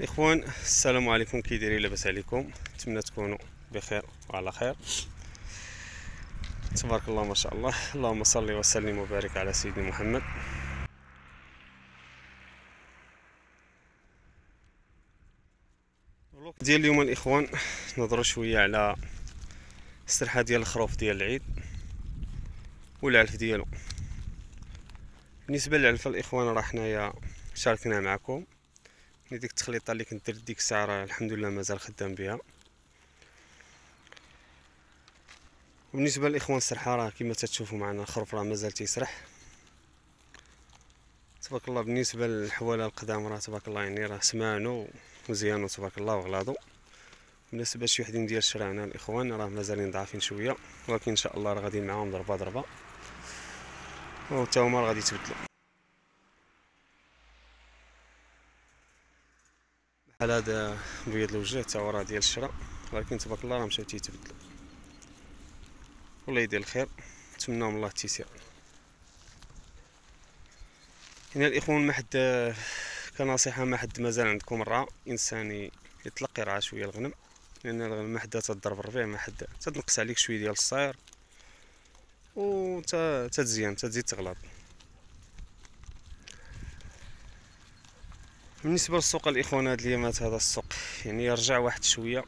الاخوان السلام عليكم. كي دايرين لاباس عليكم. نتمنى تكونوا بخير وعلى خير. تبارك الله ما شاء الله. اللهم صل وسلم وبارك على سيدنا محمد. ديال اليوم الإخوان نهضروا شوية على السرحه ديال الخروف ديال العيد والعلف ديالو. بالنسبة للعلف الإخوان راه حنايا شاركنا معكم. ديك التخليطة اللي كنت درت ديك الساعة الحمد لله مازال خدام بها بالنسبة للاخوان السرحة راه كما تشوفوا معنا الخروف راه مازال تيسرح. تبارك الله بالنسبة للحوالة القدام راه تبارك الله يعني راه سمانو مزيانو تبارك الله وغلاضو. بالنسبة لشي وحدين ديال الشرانا الإخوان راه مازالين ضعفين شوية ولكن إن شاء الله راه غادي معاهم ضربة ضربة. وتا هما راه غادي يتبدلوا. بحال هذا بيض الوجه تا هو راه ديال الشراء ولكن تبارك الله راه مشاو تيتبدلوا. والله يدير الخير نتمنى من الله التيسير. هنا الاخوان ما حد كنصيحة ما حد مازال عندكم الرعا انسان يطلق يرعى شوية الغنم لأن الغنم ما حد تضرب الربيع ما حد تنقص عليك شوية ديال الصاير و تزيان تزيد تغلط. بالنسبة للسوق الإخوان هاد اليامات هذا السوق يعني يرجع واحد شوية.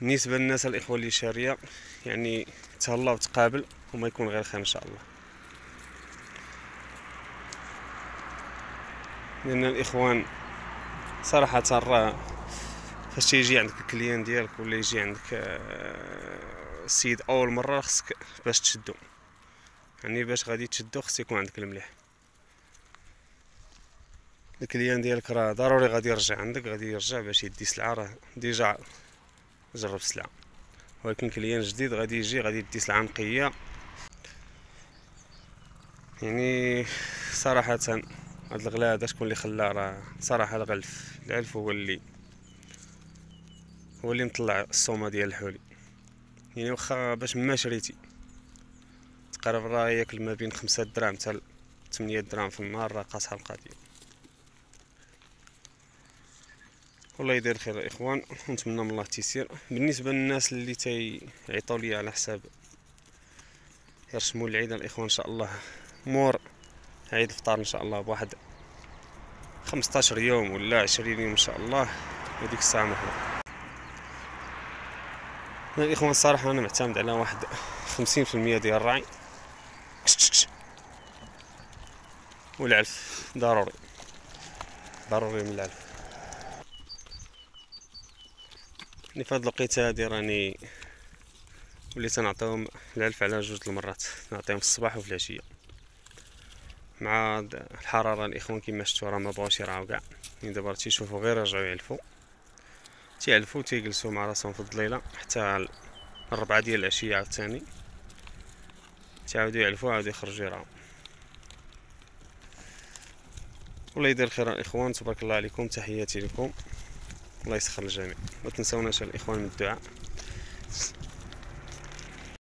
بالنسبة للناس الإخوة اللي شارية يعني تهلا وتقابل وما يكون غير خير إن شاء الله. لأن الإخوان صراحة راه فاش تيجي عندك ال client ديالك ولا يجي عندك آه، السيد أول مرة خصك باش تشدو. يعني باش غادي تشدو خص يكون عندك المليح. ال client ديالك راه ضروري غادي يرجع عندك غادي يرجع باش يدي سلعة راه déjà جرب سلعة. ولكن client جديد غادي يجي غادي يدي سلعة نقية. يعني صراحة هاد الغلا هذا شكون اللي خلاه؟ راه صراحة الغلف العلف هو اللي هو اللي مطلع الصومة ديال الحولي. يعني واخا باش ما شريتي تقريبا راه ياكل ما بين خمسة دراهم حتى 8 دراهم في النهار راه قاصحة القضية. والله يدير خير الاخوان ونتمنى من الله التيسير بالنسبة للناس اللي تيعيطوا لي على حساب يرسموا العيد الإخوان إن شاء الله. مور عيد الفطار إن شاء الله بواحد 15 يوم ولا 20 يوم إن شاء الله. وديك الساعة محلى الاخوان الصراحه أنا معتمد على واحد 50% ديال الرعي والعلف ضروري. ضروري من العلف. يعني في هاد الوقيته هادي راني وليت نعطيهم العلف على جوج المرات. نعطيهم في الصباح وفي العشية. مع الحرارة الإخوان كيما شفتوا راه ما بغاوش يرعاو كاع. يعني دابا تيشوفوا غير يرجعوا يعلفوا. تيعلفوا تيجلسوا مع راسهم في الظليله حتى الربعة ديال العشية عاوتاني. تعاودوا يعلفوا عاودوا يخرجوا يرعاو. الله يدير خير الإخوان. تبارك الله عليكم. تحياتي لكم. الله يسخر الجميع. وتنسوناش الإخوان من الدعاء.